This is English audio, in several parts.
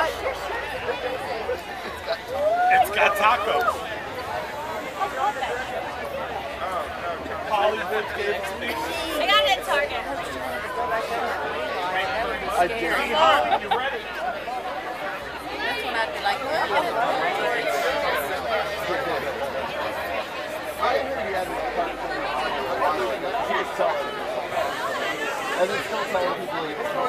got, it's got tacos. Hollywood gave it to me. I got it at Target. I dare you. Are you ready? That's when I'd be like, I heard you had this And it's still playing people.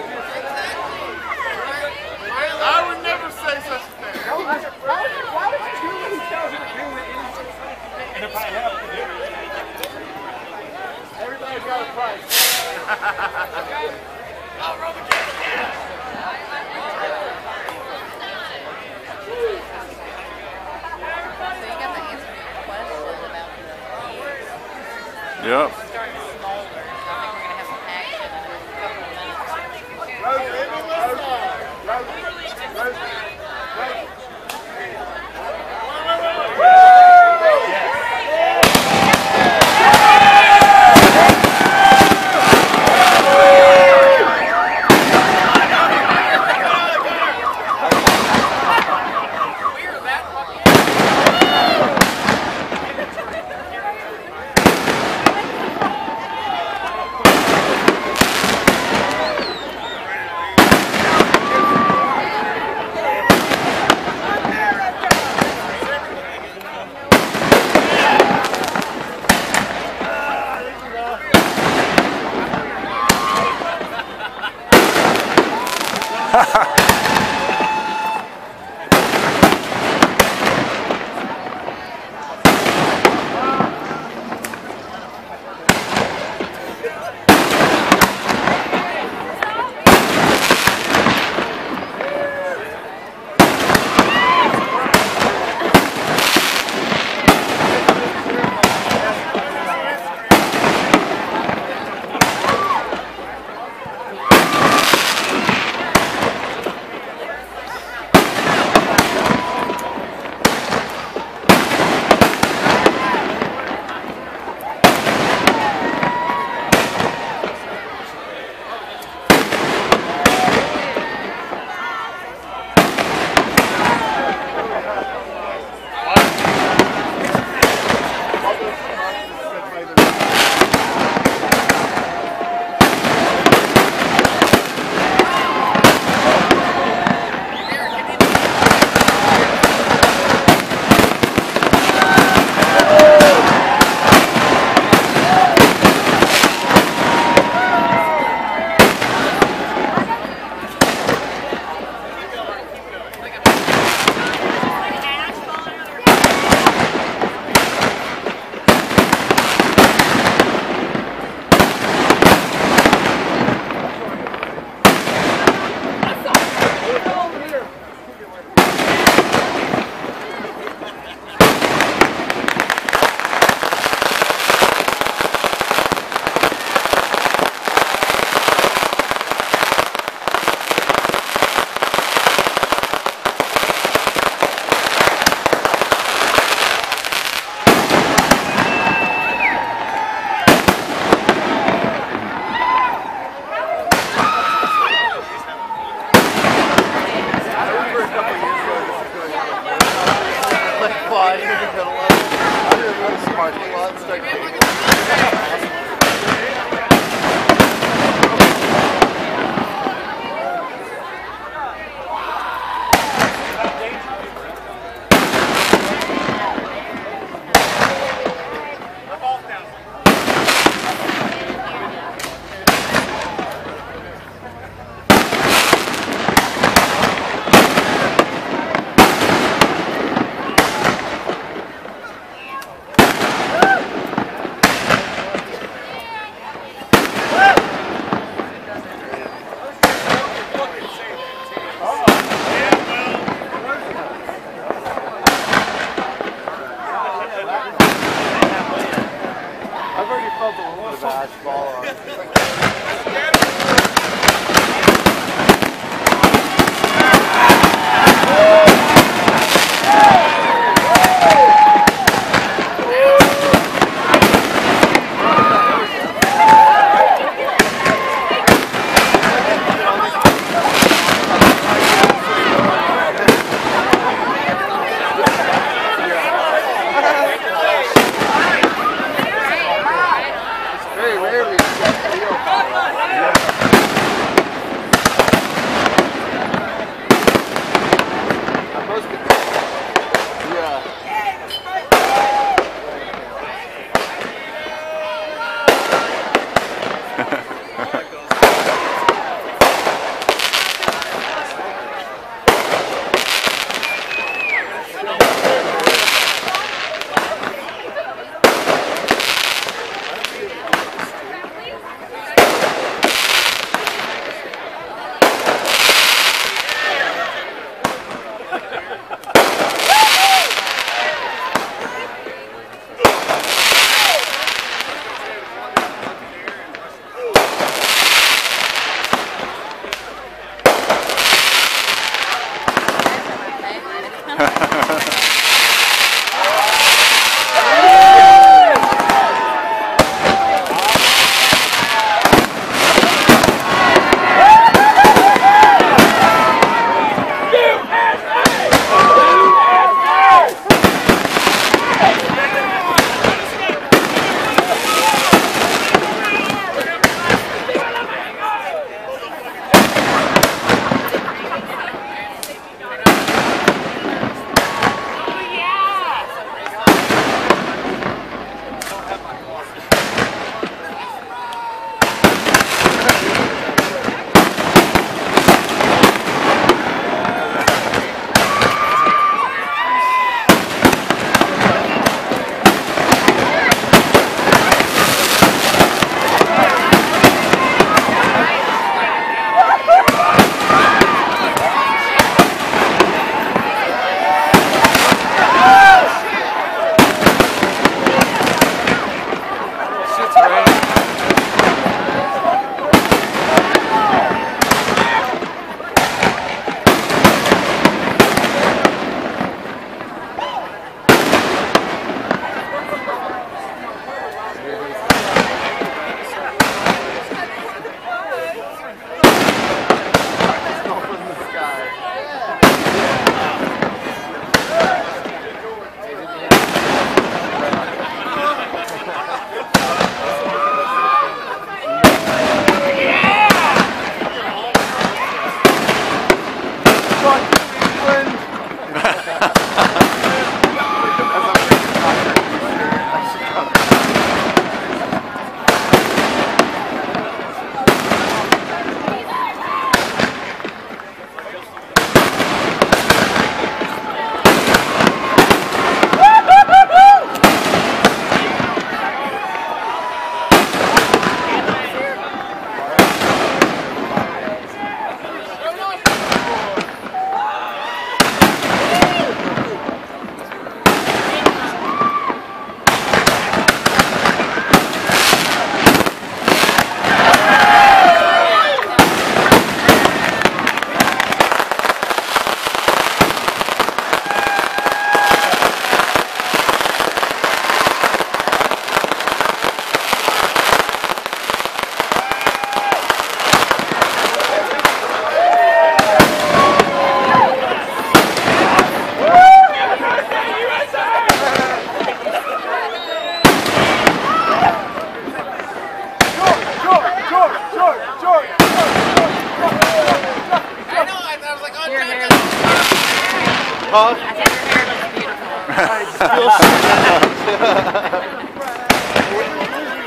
Huh? I think your hair looks beautiful.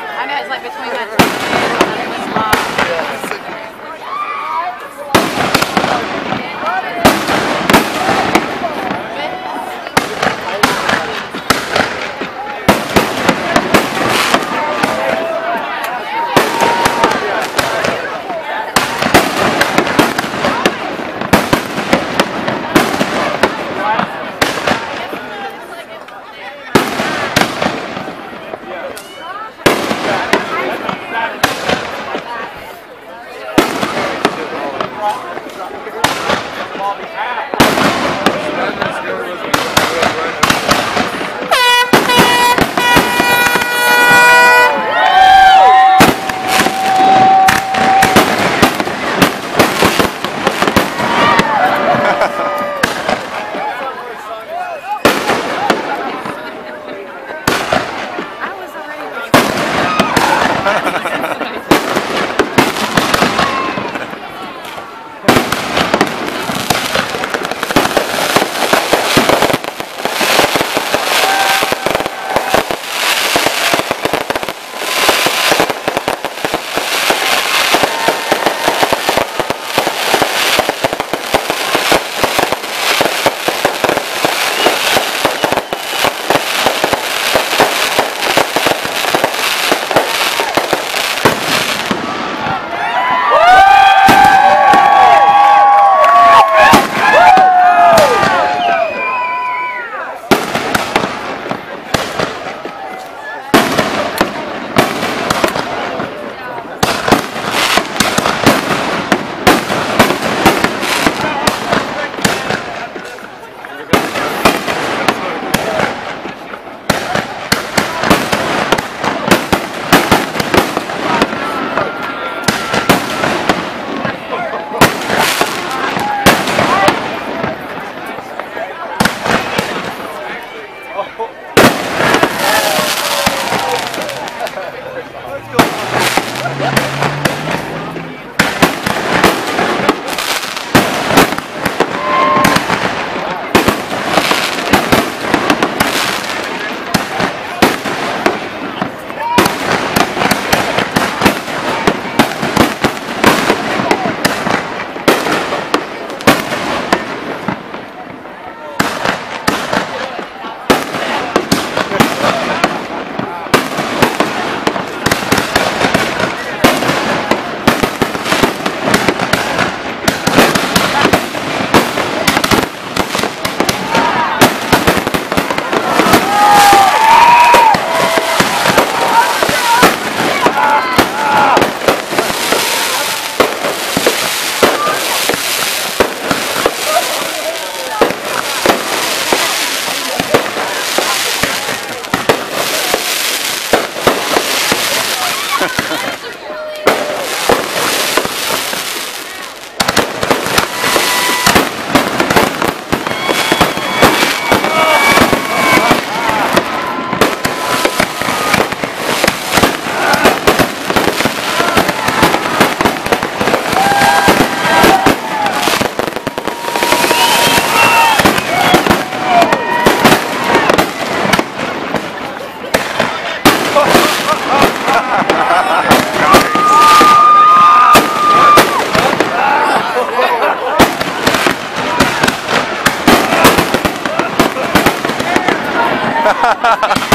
I know it's like between that and the slot. Already Ha ha ha!